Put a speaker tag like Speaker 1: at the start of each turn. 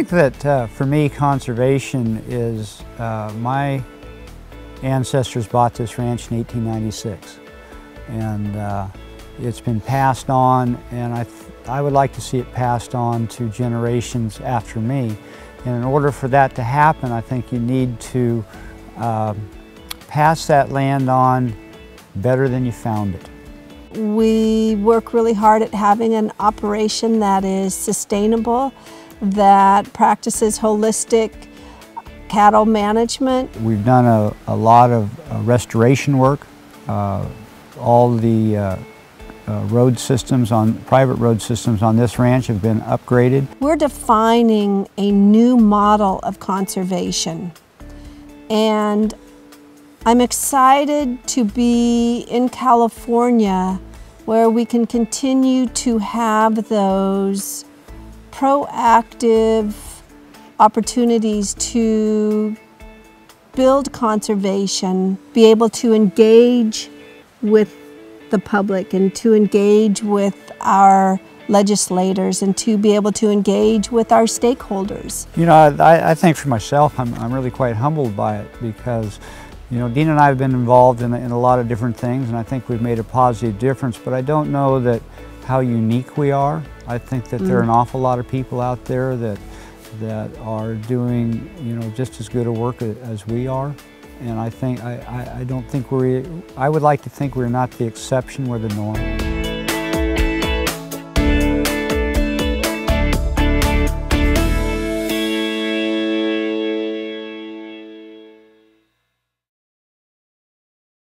Speaker 1: that uh, for me conservation is uh, my ancestors bought this ranch in 1896 and uh, it's been passed on and I, I would like to see it passed on to generations after me. And in order for that to happen, I think you need to um, pass that land on better than you found it.
Speaker 2: We work really hard at having an operation that is sustainable, that practices holistic cattle management.
Speaker 1: We've done a, a lot of uh, restoration work. Uh, all the uh, uh, road systems on private road systems on this ranch have been upgraded.
Speaker 2: We're defining a new model of conservation and I'm excited to be in California where we can continue to have those proactive opportunities to build conservation, be able to engage with the public and to engage with our legislators and to be able to engage with our stakeholders.
Speaker 1: You know, I, I think for myself, I'm, I'm really quite humbled by it because you know, Dina and I have been involved in, in, a lot of different things and I think we've made a positive difference, but I don't know that how unique we are. I think that mm. there are an mm. awful lot of people out there that, that are doing, you know, just as good a work as we are. And I think, I, I, I don't think we're, I would like to think we're not the exception, we're the norm.